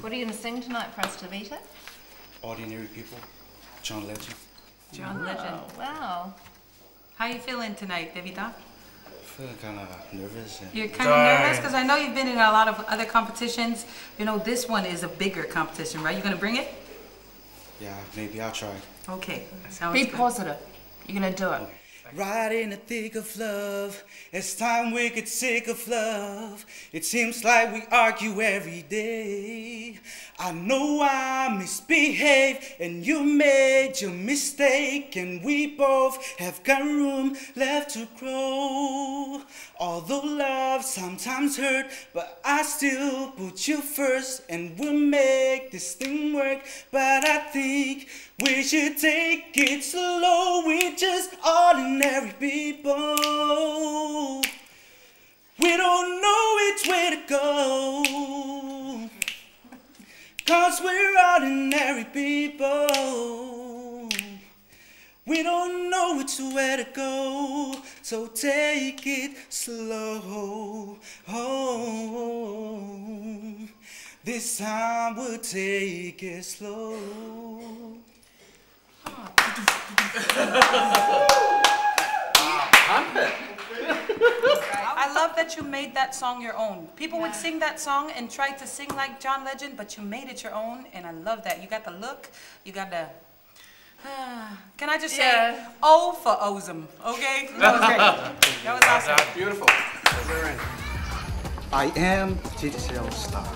What are you going to sing tonight for us, Tevita? Ordinary People, John Legend. John Legend. Oh, wow. How you feeling tonight, Tevita? Feeling kind of nervous. You're kind of nervous because I know you've been in a lot of other competitions. You know, this one is a bigger competition, right? You gonna bring it? yeah, maybe I'll try. Okay, sounds Be good. positive. You're going to do it. Right in the thick of love, it's time we get sick of love. It seems like we argue every day. I know I misbehaved and you made your mistake, and we both have got room left to grow. Although love sometimes hurt, but I still put you first, and we'll make this thing work. But I think we should take it slow. We're just Cause we're ordinary people. We don't know which way to go. So take it slow. Oh, this time we'll take it slow. Ah, I love that you made that song your own. People would sing that song and try to sing like John Legend, but you made it your own, and I love that. You got the look, you got the. Can I just say, Yeah. O for Ozum, okay? That was great. That was awesome. Beautiful. I am Digicel star.